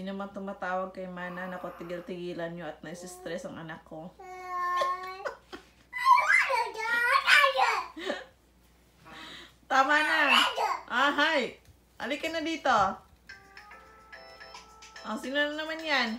naman tumatawag kay Mana. Naku, tigil-tigilan nyo at nasistress ang anak ko. Tama na. Ah, hi. Halika na dito. Ah, sino na naman yan?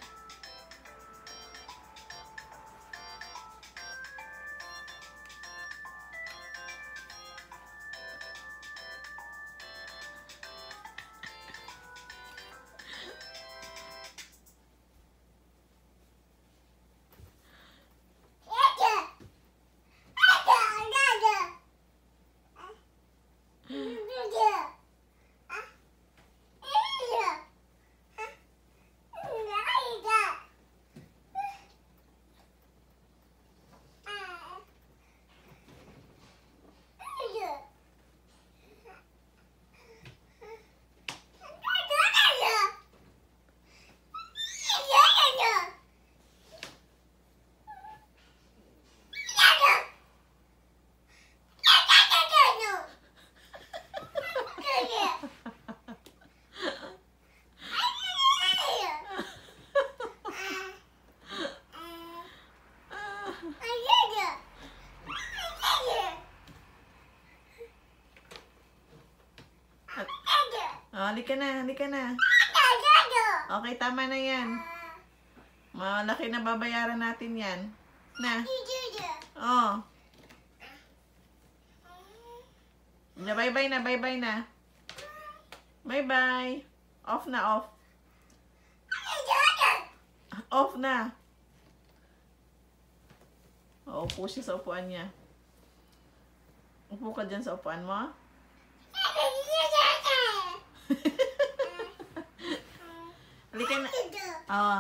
Ah, halika na, halika na. Okay, tama na yan. Malaki na babayaran natin yan. Na. Oh. Na bye-bye na, bye-bye na. Bye-bye. Off na, off. Off na. Uupo siya sa upuan niya. Upo ka dyan sa upuan mo. Halika na. Oo.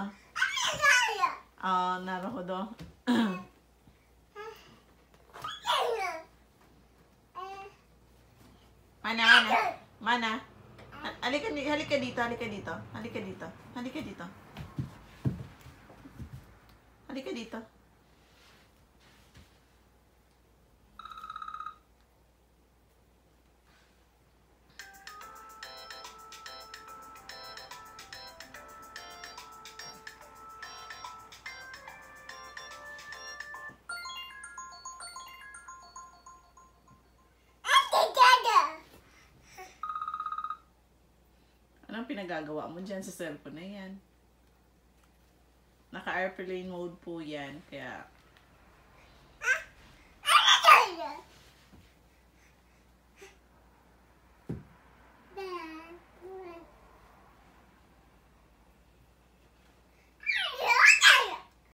Oo, naro ko do. Mana, mana. Mana. Ha- Halika, di- halika dito, halika dito. Halika dito. Halika dito. Halika dito. Anong pinagagawa mo dyan sa cellphone na yan? Naka-airplane mode po yan. Kaya